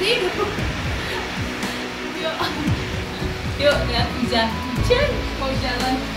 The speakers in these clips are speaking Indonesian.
Yuk. Yuk lihat hujan. Hujan mau jalan.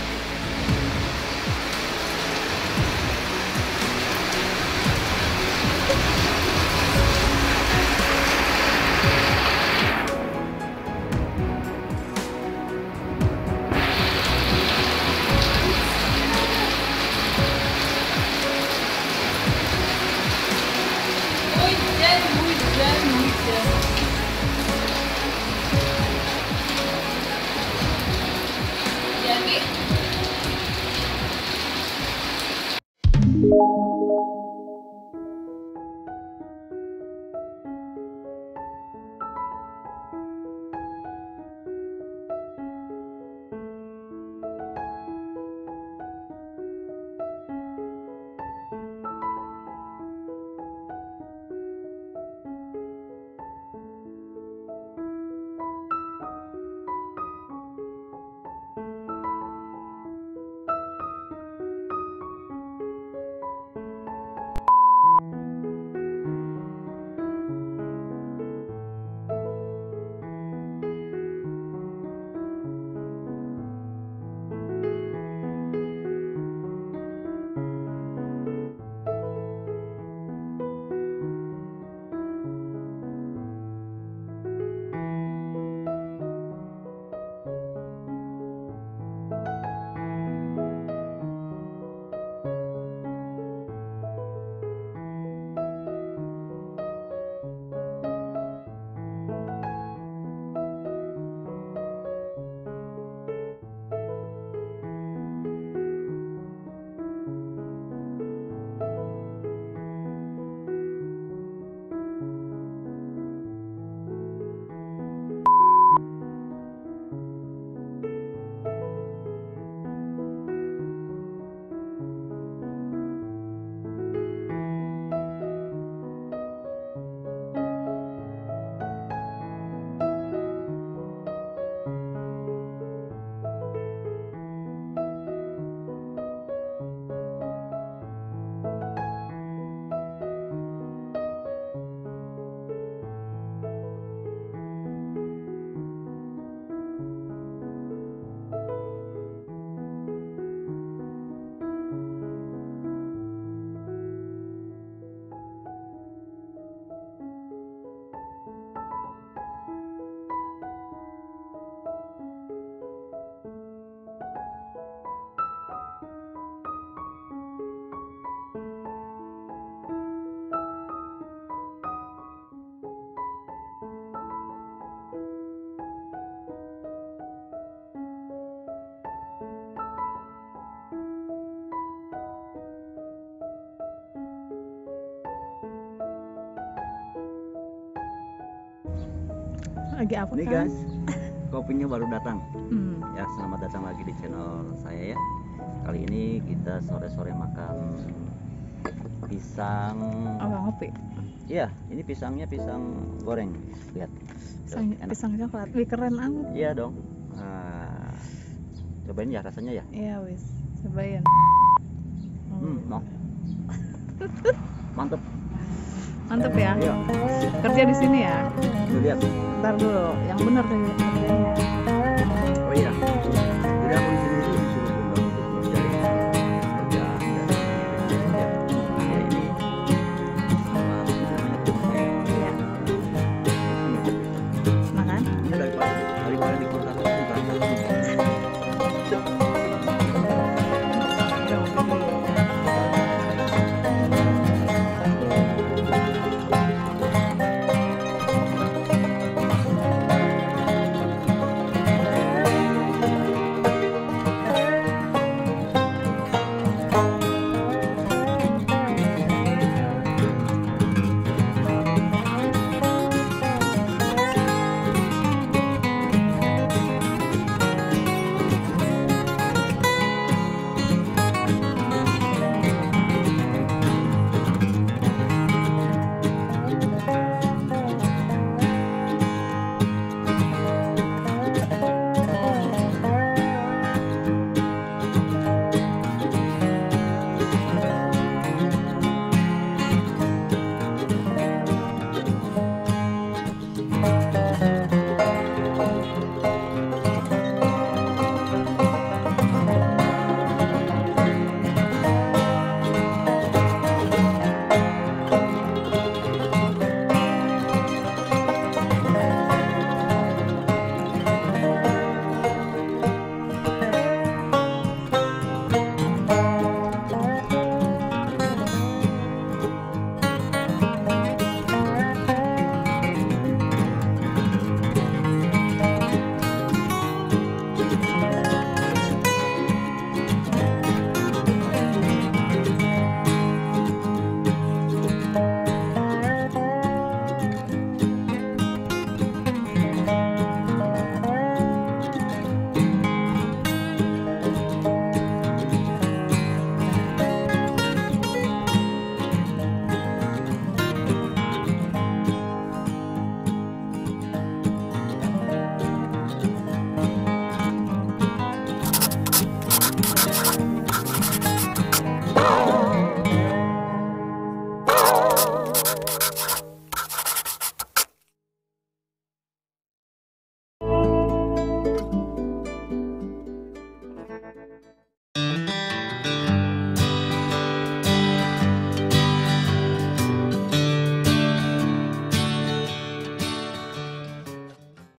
Lagi apa Nih guys, kopinya baru datang. Hmm. Ya, selamat datang lagi di channel saya ya. Kali ini kita sore-sore makan pisang. Apa ngopi? Iya, ini pisangnya pisang goreng. Lihat. Pisang, Enak. pisang coklat. Wih keren amat. Iya dong. Ah, cobain ya rasanya ya. Iya wis. Cobain. Hmm, no. Mantep. Mantep ya. Iya. Kerja di sini ya. Lihat. Ntar dulu. Yang benar nih.